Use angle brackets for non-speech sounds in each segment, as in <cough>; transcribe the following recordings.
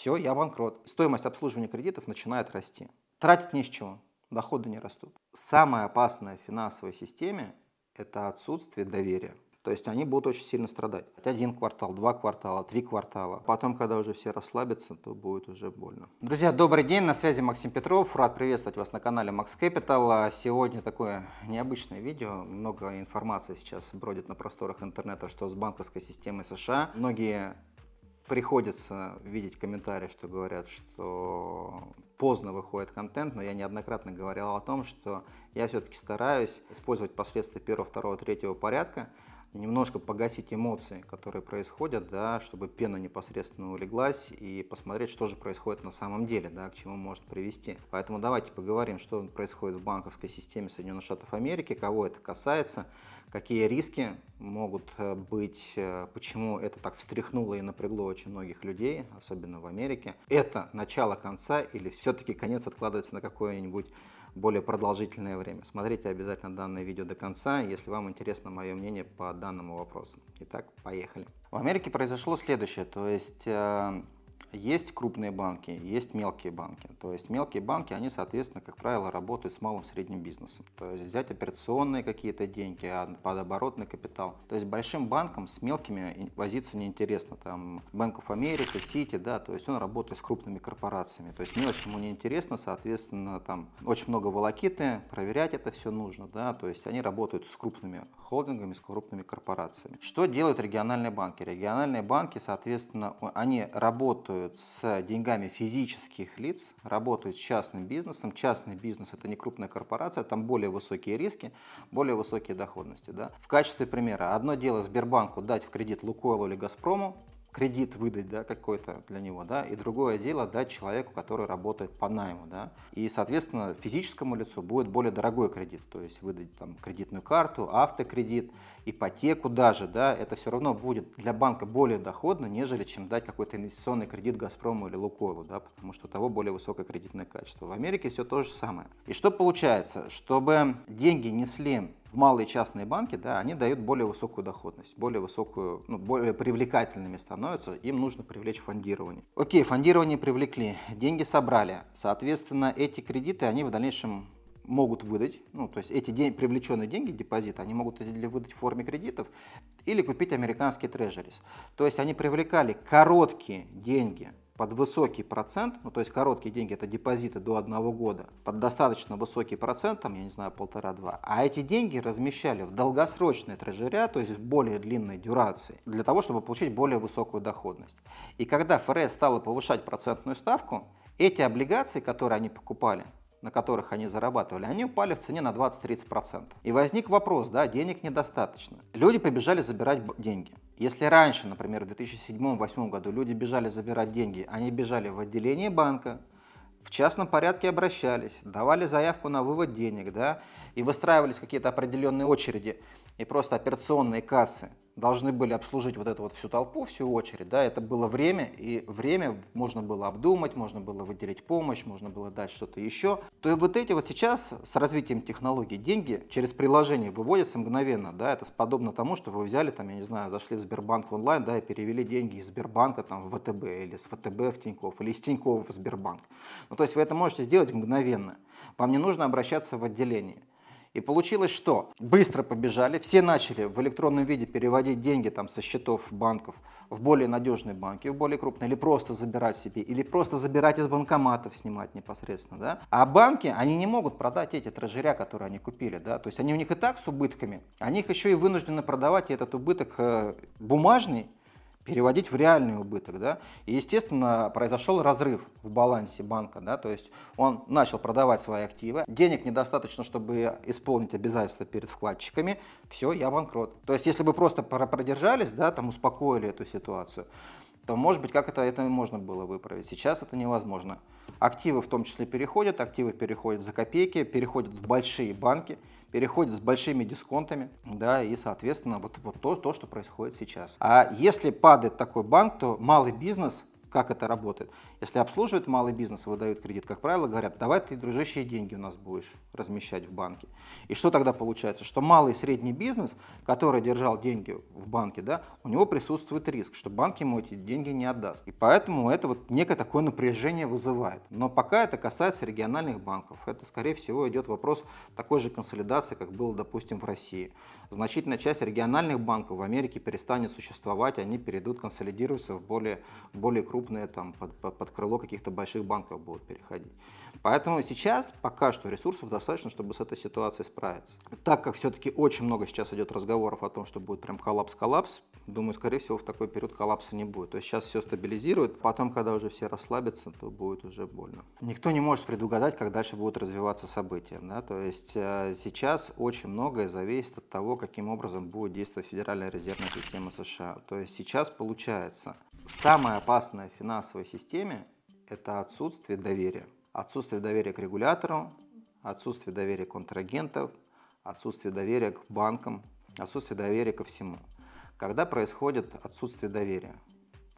все, я банкрот. Стоимость обслуживания кредитов начинает расти. Тратить не с чего, доходы не растут. Самое опасное в финансовой системе – это отсутствие доверия. То есть они будут очень сильно страдать. Один квартал, два квартала, три квартала. Потом, когда уже все расслабятся, то будет уже больно. Друзья, добрый день, на связи Максим Петров. Рад приветствовать вас на канале Max Capital. Сегодня такое необычное видео. Много информации сейчас бродит на просторах интернета, что с банковской системой США. Многие приходится видеть комментарии, что говорят, что поздно выходит контент, но я неоднократно говорил о том, что я все-таки стараюсь использовать последствия первого, второго, третьего порядка, немножко погасить эмоции, которые происходят, да, чтобы пена непосредственно улеглась и посмотреть, что же происходит на самом деле, да, к чему может привести. Поэтому давайте поговорим, что происходит в банковской системе Соединенных Штатов Америки, кого это касается, какие риски могут э, быть, э, почему это так встряхнуло и напрягло очень многих людей, особенно в Америке. Это начало конца или все-таки конец откладывается на какое-нибудь более продолжительное время. Смотрите обязательно данное видео до конца, если вам интересно мое мнение по данному вопросу. Итак, поехали. В Америке произошло следующее, то есть э, есть крупные банки, есть мелкие банки. То есть мелкие банки, они, соответственно, как правило, работают с малым средним бизнесом. То есть взять операционные какие-то деньги, а подоборотный капитал. То есть большим банкам с мелкими возиться неинтересно. Там Bank of America, City, да, то есть он работает с крупными корпорациями. То есть мелочь ему неинтересно, соответственно, там очень много волокиты, проверять это все нужно, да, то есть они работают с крупными холдингами, с крупными корпорациями. Что делают региональные банки? Региональные банки, соответственно, они работают работают с деньгами физических лиц, работают с частным бизнесом. Частный бизнес – это не крупная корпорация, там более высокие риски, более высокие доходности. Да? В качестве примера, одно дело Сбербанку дать в кредит Лукойлу или Газпрому, кредит выдать да, какой-то для него, да, и другое дело дать человеку, который работает по найму. Да, и, соответственно, физическому лицу будет более дорогой кредит, то есть выдать там кредитную карту, автокредит, ипотеку даже, да, это все равно будет для банка более доходно, нежели чем дать какой-то инвестиционный кредит Газпрому или Лукойлу, да, потому что у того более высокое кредитное качество. В Америке все то же самое. И что получается? Чтобы деньги несли малые частные банки, да, они дают более высокую доходность, более высокую, ну, более привлекательными становятся, им нужно привлечь фондирование. Окей, фондирование привлекли, деньги собрали, соответственно, эти кредиты, они в дальнейшем могут выдать, ну, то есть эти день, привлеченные деньги, депозиты, они могут или выдать в форме кредитов, или купить американские трежерис. То есть они привлекали короткие деньги под высокий процент, ну то есть короткие деньги это депозиты до одного года, под достаточно высокий процент, там я не знаю, полтора-два, а эти деньги размещали в долгосрочные трежеря, то есть в более длинной дюрации, для того, чтобы получить более высокую доходность. И когда ФРС стала повышать процентную ставку, эти облигации, которые они покупали, на которых они зарабатывали, они упали в цене на 20-30%. И возник вопрос, да, денег недостаточно. Люди побежали забирать деньги. Если раньше, например, в 2007-2008 году люди бежали забирать деньги, они бежали в отделение банка, в частном порядке обращались, давали заявку на вывод денег, да, и выстраивались какие-то определенные очереди и просто операционные кассы должны были обслужить вот эту вот всю толпу, всю очередь, да, это было время, и время можно было обдумать, можно было выделить помощь, можно было дать что-то еще, то и вот эти вот сейчас с развитием технологий деньги через приложение выводятся мгновенно, да, это подобно тому, что вы взяли, там, я не знаю, зашли в Сбербанк онлайн, да, и перевели деньги из Сбербанка там в ВТБ, или с ВТБ в Тинькофф, или из Тинькофф в Сбербанк. Ну, то есть вы это можете сделать мгновенно. Вам не нужно обращаться в отделение. И получилось что? Быстро побежали, все начали в электронном виде переводить деньги там, со счетов банков в более надежные банки, в более крупные, или просто забирать себе, или просто забирать из банкоматов, снимать непосредственно. Да? А банки, они не могут продать эти тражеря, которые они купили. Да? То есть они у них и так с убытками, они их еще и вынуждены продавать, и этот убыток э, бумажный, переводить в реальный убыток. Да? И, естественно, произошел разрыв в балансе банка. Да? То есть он начал продавать свои активы, денег недостаточно, чтобы исполнить обязательства перед вкладчиками, все, я банкрот. То есть если бы просто продержались, да, там успокоили эту ситуацию, то, может быть, как это, это можно было выправить. Сейчас это невозможно. Активы в том числе переходят, активы переходят за копейки, переходят в большие банки, переходят с большими дисконтами, да, и, соответственно, вот, вот то, то, что происходит сейчас. А если падает такой банк, то малый бизнес Как это работает? Если обслуживают малый бизнес, выдают кредит, как правило, говорят, давай ты, дружище, деньги у нас будешь размещать в банке. И что тогда получается? Что малый и средний бизнес, который держал деньги в банке, да, у него присутствует риск, что банк ему эти деньги не отдаст. И поэтому это вот некое такое напряжение вызывает. Но пока это касается региональных банков, это, скорее всего, идет вопрос такой же консолидации, как было, допустим, в России. Значительная часть региональных банков в Америке перестанет существовать, они перейдут консолидируются в более, более крупные, там, под, под крыло каких-то больших банков будут переходить. Поэтому сейчас пока что ресурсов достаточно, чтобы с этой ситуацией справиться. Так как все-таки очень много сейчас идет разговоров о том, что будет прям коллапс-коллапс, думаю, скорее всего, в такой период коллапса не будет. То есть сейчас все стабилизирует, потом, когда уже все расслабятся, то будет уже больно. Никто не может предугадать, как дальше будут развиваться события. Да? То есть э, сейчас очень многое зависит от того, каким образом будет действовать Федеральная резервная система США. То есть сейчас получается, самое опасное в финансовой системе – это отсутствие доверия. Отсутствие доверия к регулятору, отсутствие доверия контрагентов, отсутствие доверия к банкам, отсутствие доверия ко всему. Когда происходит отсутствие доверия,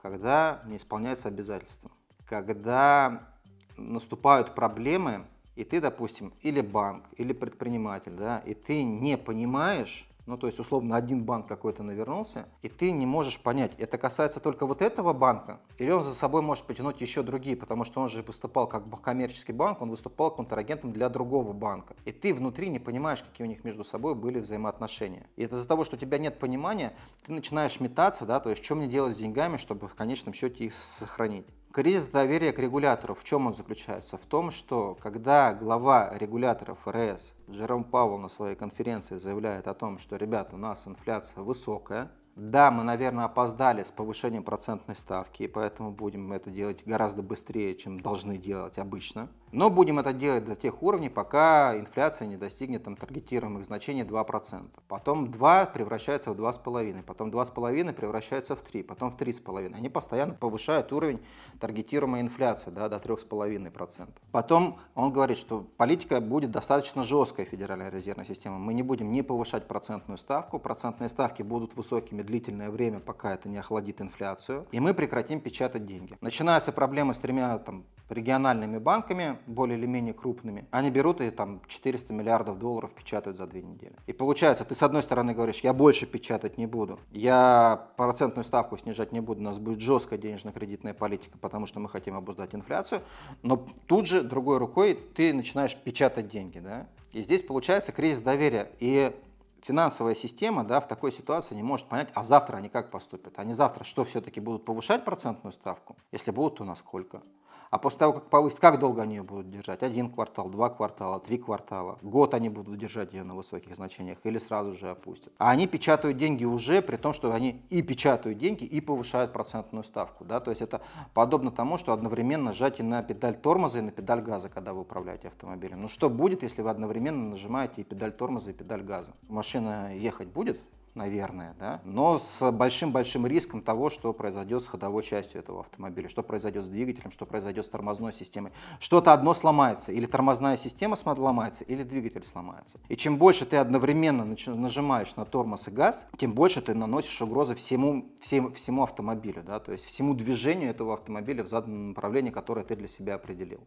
когда не исполняются обязательства, когда наступают проблемы, и ты, допустим, или банк, или предприниматель, да, и ты не понимаешь, ну, то есть, условно, один банк какой-то навернулся, и ты не можешь понять, это касается только вот этого банка, или он за собой может потянуть еще другие, потому что он же выступал как коммерческий банк, он выступал контрагентом для другого банка. И ты внутри не понимаешь, какие у них между собой были взаимоотношения. И это из-за того, что у тебя нет понимания, ты начинаешь метаться, да, то есть, что мне делать с деньгами, чтобы в конечном счете их сохранить. Кризис доверия к регулятору, в чем он заключается? В том, что когда глава регуляторов РС Джером Пауэлл на своей конференции заявляет о том, что, ребята, у нас инфляция высокая, да, мы, наверное, опоздали с повышением процентной ставки, и поэтому будем это делать гораздо быстрее, чем должны делать обычно. Но будем это делать до тех уровней, пока инфляция не достигнет там, таргетируемых значений 2%. Потом 2 превращается в 2,5, потом 2,5 превращается в 3, потом в 3,5. Они постоянно повышают уровень таргетируемой инфляции да, до 3,5%. Потом он говорит, что политика будет достаточно жесткая Федеральная резервная система. Мы не будем не повышать процентную ставку, процентные ставки будут высокими длительное время, пока это не охладит инфляцию, и мы прекратим печатать деньги. Начинаются проблемы с тремя там, региональными банками, более или менее крупными. Они берут и там 400 миллиардов долларов печатают за две недели. И получается, ты с одной стороны говоришь, я больше печатать не буду, я процентную ставку снижать не буду, у нас будет жесткая денежно-кредитная политика, потому что мы хотим обуздать инфляцию, но тут же другой рукой ты начинаешь печатать деньги. Да? И здесь получается кризис доверия. И финансовая система да, в такой ситуации не может понять, а завтра они как поступят. Они завтра что, все-таки будут повышать процентную ставку? Если будут, то насколько? А после того, как повысить, как долго они ее будут держать? Один квартал, два квартала, три квартала, год они будут держать ее на высоких значениях или сразу же опустят. А они печатают деньги уже, при том, что они и печатают деньги, и повышают процентную ставку. Да? То есть это подобно тому, что одновременно и на педаль тормоза, и на педаль газа, когда вы управляете автомобилем. Ну что будет, если вы одновременно нажимаете и педаль тормоза, и педаль газа? Машина ехать будет? Наверное, да, но с большим-большим риском того, что произойдет с ходовой частью этого автомобиля, что произойдет с двигателем, что произойдет с тормозной системой. Что-то одно сломается, или тормозная система сломается, или двигатель сломается. И чем больше ты одновременно нажимаешь на тормоз и газ, тем больше ты наносишь угрозы всему, всему, всему автомобилю, да, то есть всему движению этого автомобиля в заданном направлении, которое ты для себя определил.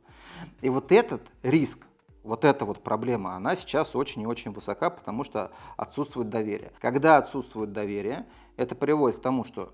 И вот этот риск, вот эта вот проблема, она сейчас очень и очень высока, потому что отсутствует доверие. Когда отсутствует доверие, это приводит к тому, что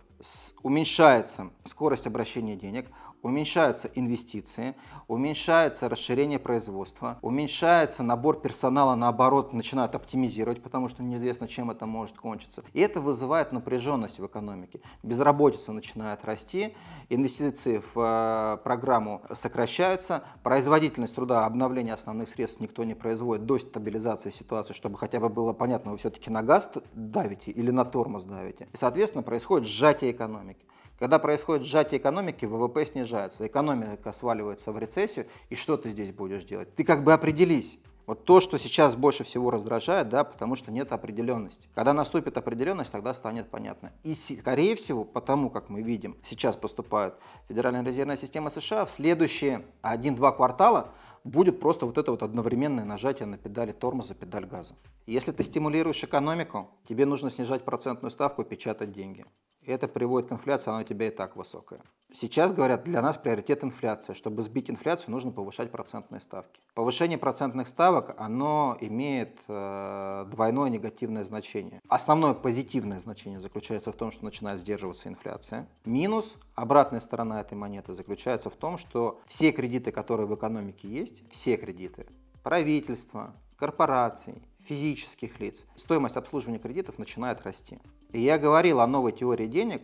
уменьшается скорость обращения денег, уменьшаются инвестиции, уменьшается расширение производства, уменьшается набор персонала, наоборот, начинают оптимизировать, потому что неизвестно, чем это может кончиться. И это вызывает напряженность в экономике. Безработица начинает расти, инвестиции в э, программу сокращаются, производительность труда, обновление основных средств никто не производит до стабилизации ситуации, чтобы хотя бы было понятно, вы все-таки на газ давите или на тормоз давите. И, соответственно, происходит сжатие экономики. Когда происходит сжатие экономики, ВВП снижается, экономика сваливается в рецессию, и что ты здесь будешь делать? Ты как бы определись. Вот то, что сейчас больше всего раздражает, да, потому что нет определенности. Когда наступит определенность, тогда станет понятно. И, скорее всего, потому как мы видим, сейчас поступает Федеральная резервная система США, в следующие 1-2 квартала будет просто вот это вот одновременное нажатие на педали тормоза, педаль газа. Если ты стимулируешь экономику, тебе нужно снижать процентную ставку и печатать деньги. И это приводит к инфляции, она у тебя и так высокая. Сейчас говорят, для нас приоритет инфляция. Чтобы сбить инфляцию, нужно повышать процентные ставки. Повышение процентных ставок, оно имеет э, двойное негативное значение. Основное позитивное значение заключается в том, что начинает сдерживаться инфляция. Минус, обратная сторона этой монеты заключается в том, что все кредиты, которые в экономике есть, все кредиты, правительства, корпораций, физических лиц, стоимость обслуживания кредитов начинает расти. И я говорил о новой теории денег,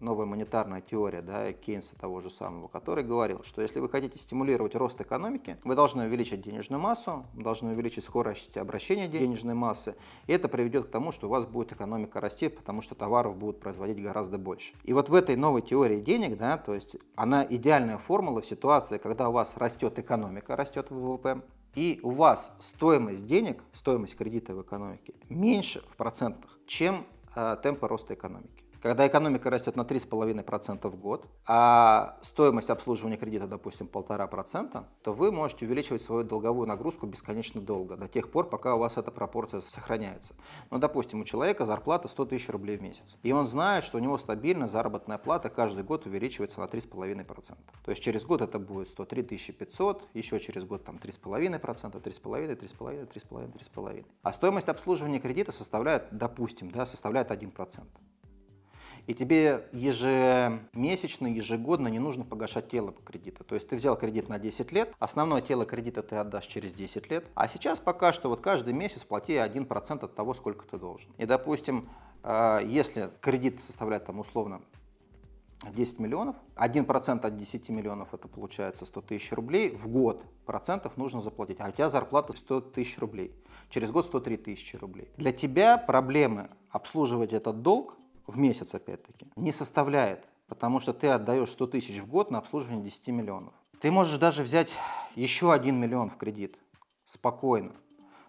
новая монетарная теория да, Кейнса того же самого, который говорил, что если вы хотите стимулировать рост экономики, вы должны увеличить денежную массу, должны увеличить скорость обращения денежной массы, и это приведет к тому, что у вас будет экономика расти, потому что товаров будут производить гораздо больше. И вот в этой новой теории денег, да, то есть она идеальная формула в ситуации, когда у вас растет экономика, растет ВВП, и у вас стоимость денег, стоимость кредита в экономике меньше в процентах, чем э, темпы роста экономики. Когда экономика растет на 3,5% в год, а стоимость обслуживания кредита, допустим, 1,5%, то вы можете увеличивать свою долговую нагрузку бесконечно долго, до тех пор, пока у вас эта пропорция сохраняется. Ну, допустим, у человека зарплата 100 тысяч рублей в месяц, и он знает, что у него стабильно заработная плата каждый год увеличивается на 3,5%. То есть через год это будет 103 500, еще через год там 3,5%, 3,5%, 3,5%, 3,5%, 3,5%. А стоимость обслуживания кредита составляет, допустим, да, составляет 1% и тебе ежемесячно, ежегодно не нужно погашать тело по кредиту. То есть ты взял кредит на 10 лет, основное тело кредита ты отдашь через 10 лет, а сейчас пока что вот каждый месяц плати 1% от того, сколько ты должен. И, допустим, э, если кредит составляет там условно 10 миллионов, 1% от 10 миллионов это получается 100 тысяч рублей, в год процентов нужно заплатить, а у тебя зарплата 100 тысяч рублей, через год 103 тысячи рублей. Для тебя проблемы обслуживать этот долг в месяц опять-таки, не составляет, потому что ты отдаешь 100 тысяч в год на обслуживание 10 миллионов. Ты можешь даже взять еще 1 миллион в кредит спокойно,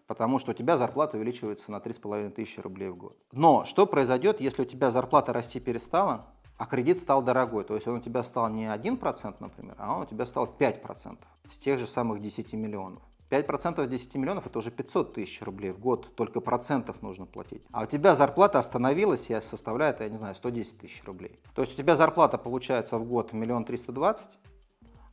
потому что у тебя зарплата увеличивается на 3,5 тысячи рублей в год. Но что произойдет, если у тебя зарплата расти перестала, а кредит стал дорогой? То есть он у тебя стал не 1%, например, а он у тебя стал 5% с тех же самых 10 миллионов. 5% с 10 миллионов это уже 500 тысяч рублей в год, только процентов нужно платить. А у тебя зарплата остановилась и составляет, я не знаю, 110 тысяч рублей. То есть у тебя зарплата получается в год миллион триста двадцать,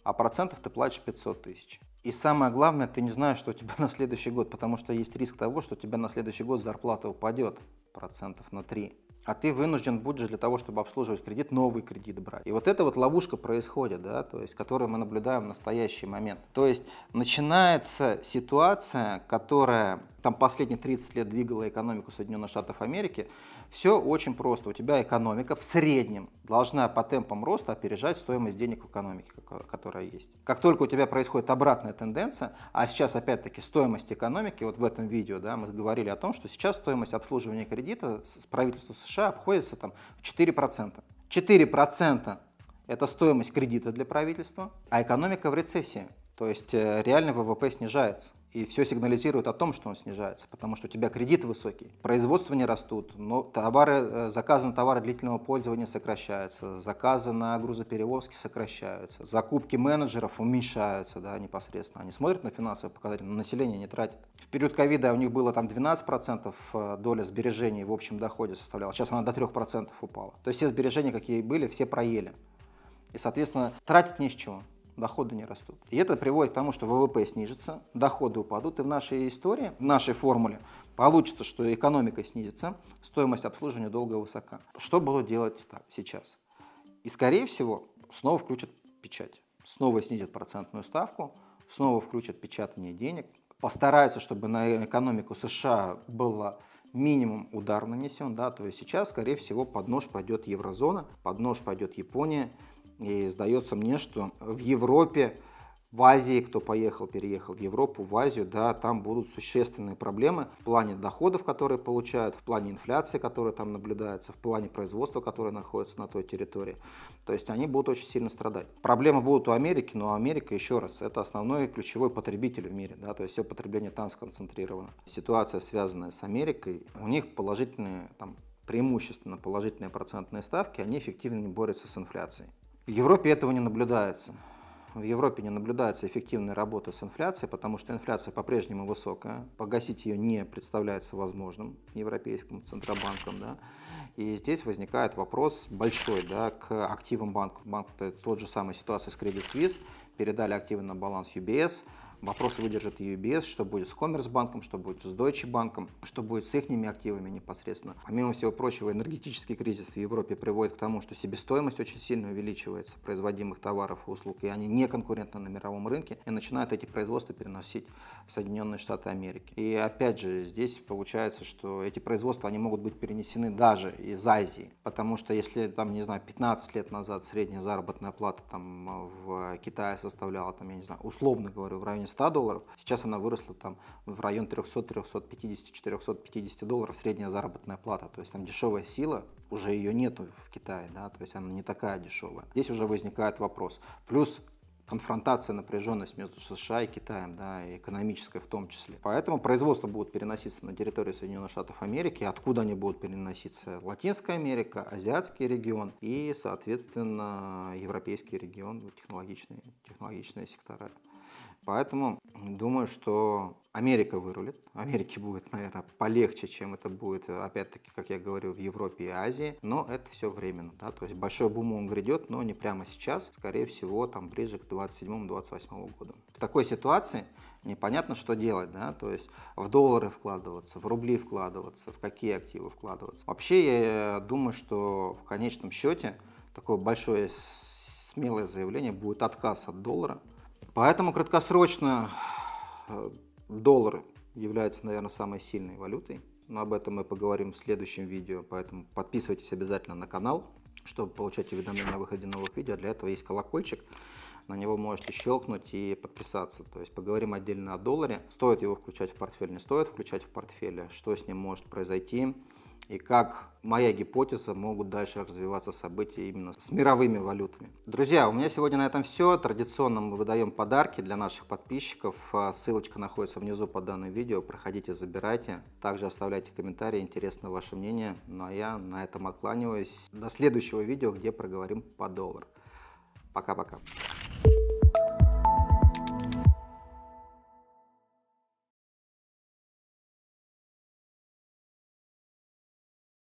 а процентов ты платишь 500 тысяч. И самое главное, ты не знаешь, что у тебя <laughs> на следующий год, потому что есть риск того, что у тебя на следующий год зарплата упадет процентов на 3 а ты вынужден будешь для того, чтобы обслуживать кредит, новый кредит брать. И вот эта вот ловушка происходит, да, то есть, которую мы наблюдаем в настоящий момент. То есть начинается ситуация, которая там последние 30 лет двигала экономику Соединенных Штатов Америки, все очень просто. У тебя экономика в среднем должна по темпам роста опережать стоимость денег в экономике, которая есть. Как только у тебя происходит обратная тенденция, а сейчас опять-таки стоимость экономики, вот в этом видео да, мы говорили о том, что сейчас стоимость обслуживания кредита с правительства США обходится там, в 4%. 4% это стоимость кредита для правительства, а экономика в рецессии. То есть э, реальный ВВП снижается. И все сигнализирует о том, что он снижается, потому что у тебя кредит высокий, производство не растут, но товары, э, заказы на товары длительного пользования сокращаются, заказы на грузоперевозки сокращаются, закупки менеджеров уменьшаются да, непосредственно. Они смотрят на финансовые показатели, но население не тратит. В период ковида у них было там 12% э, доля сбережений в общем доходе составляла, сейчас она до 3% упала. То есть все сбережения, какие были, все проели. И, соответственно, тратить не с чего доходы не растут. И это приводит к тому, что ВВП снижится, доходы упадут, и в нашей истории, в нашей формуле получится, что экономика снизится, стоимость обслуживания долга высока. Что было делать так, сейчас? И, скорее всего, снова включат печать, снова снизят процентную ставку, снова включат печатание денег, постараются, чтобы на экономику США было минимум удар нанесен, да, то есть сейчас, скорее всего, под нож пойдет еврозона, под нож пойдет Япония, и сдается мне, что в Европе, в Азии, кто поехал, переехал в Европу, в Азию, да, там будут существенные проблемы в плане доходов, которые получают, в плане инфляции, которая там наблюдается, в плане производства, которое находится на той территории. То есть они будут очень сильно страдать. Проблемы будут у Америки, но Америка, еще раз, это основной ключевой потребитель в мире, да, то есть все потребление там сконцентрировано. Ситуация, связанная с Америкой, у них положительные, там, преимущественно положительные процентные ставки, они эффективно борются с инфляцией. В Европе этого не наблюдается. в Европе не наблюдается эффективной работы с инфляцией, потому что инфляция по-прежнему высокая, погасить ее не представляется возможным Европейским Центробанком. Да? И здесь возникает вопрос большой да, к активам банков. Банк тот же самая ситуация с Credit Suisse, передали активы на баланс UBS, Вопрос выдержит UBS, что будет с Коммерсбанком, что будет с Deutsche Bank, что будет с их активами непосредственно. Помимо всего прочего, энергетический кризис в Европе приводит к тому, что себестоимость очень сильно увеличивается производимых товаров и услуг, и они не конкурентны на мировом рынке, и начинают эти производства переносить в Соединенные Штаты Америки. И опять же, здесь получается, что эти производства, они могут быть перенесены даже из Азии, потому что если, там, не знаю, 15 лет назад средняя заработная плата там в Китае составляла, там, я не знаю, условно говорю, в районе 100 долларов. Сейчас она выросла там в район 300, 350, 450 долларов средняя заработная плата. То есть там дешевая сила, уже ее нету в Китае, да, то есть она не такая дешевая. Здесь уже возникает вопрос. Плюс конфронтация, напряженность между США и Китаем, да, и экономическая в том числе. Поэтому производство будет переноситься на территорию Соединенных Штатов Америки. Откуда они будут переноситься? Латинская Америка, Азиатский регион и, соответственно, Европейский регион, технологичные, технологичные сектора. Поэтому думаю, что Америка вырулит. Америке будет, наверное, полегче, чем это будет, опять-таки, как я говорю, в Европе и Азии. Но это все временно. Да? То есть большой бум он грядет, но не прямо сейчас. Скорее всего, там ближе к 27-28 году. В такой ситуации непонятно, что делать. Да? То есть в доллары вкладываться, в рубли вкладываться, в какие активы вкладываться. Вообще, я думаю, что в конечном счете такое большое смелое заявление будет отказ от доллара – Поэтому краткосрочно э, доллар является, наверное, самой сильной валютой. Но об этом мы поговорим в следующем видео, поэтому подписывайтесь обязательно на канал, чтобы получать уведомления о выходе новых видео. Для этого есть колокольчик, на него можете щелкнуть и подписаться. То есть поговорим отдельно о долларе. Стоит его включать в портфель, не стоит включать в портфель, что с ним может произойти и как моя гипотеза могут дальше развиваться события именно с мировыми валютами. Друзья, у меня сегодня на этом все. Традиционно мы выдаем подарки для наших подписчиков. А, ссылочка находится внизу под данным видео. Проходите, забирайте. Также оставляйте комментарии, интересно ваше мнение. Ну а я на этом откланиваюсь. До следующего видео, где проговорим по доллару. Пока-пока.